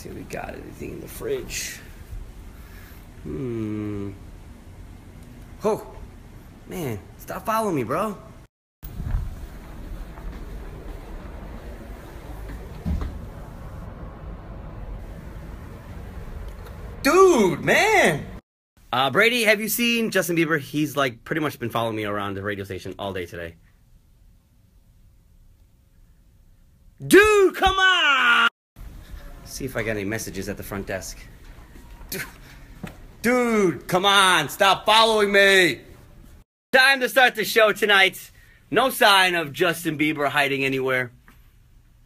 see if we got anything in the fridge. Hmm. Oh, man, stop following me, bro. Dude, man. Uh, Brady, have you seen Justin Bieber? He's like pretty much been following me around the radio station all day today. Dude, come on! See if I got any messages at the front desk. Dude, come on, stop following me! Time to start the show tonight. No sign of Justin Bieber hiding anywhere.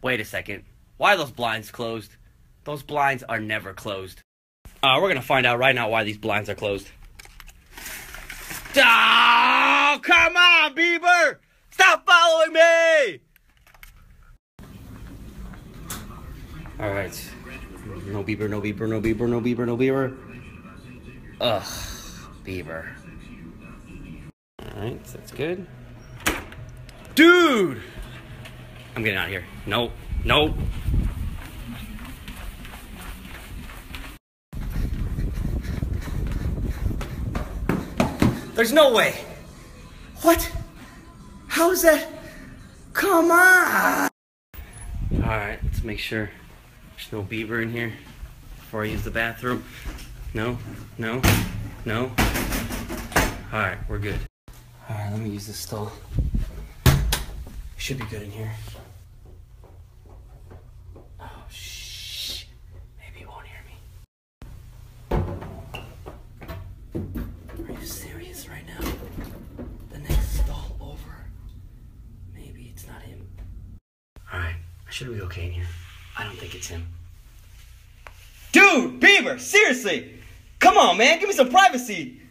Wait a second. Why are those blinds closed? Those blinds are never closed. Uh, we're gonna find out right now why these blinds are closed. Oh, come on, Bieber! Stop following me! All right. No Bieber, no Bieber, no Bieber, no Bieber, no Bieber. Ugh, Bieber. All right, that's good. Dude! I'm getting out of here. No, no. There's no way. What? How is that? Come on! Alright, let's make sure no Bieber in here before I use the bathroom. No, no, no. Alright, we're good. Alright, let me use this stall. Should be good in here. Oh, shh. Maybe he won't hear me. Are you serious right now? The next stall over. Maybe it's not him. Alright, I should be okay in here. I don't think it's him. Dude, Bieber, seriously! Come on, man, give me some privacy!